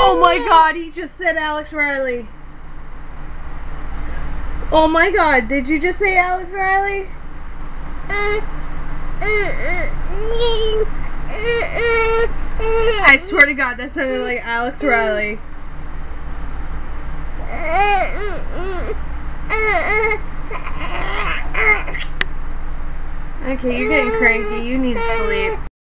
Oh my god, he just said Alex Riley. Oh my god, did you just say Alex Riley? I swear to god, that sounded like Alex Riley. Okay, you're getting cranky. You need sleep.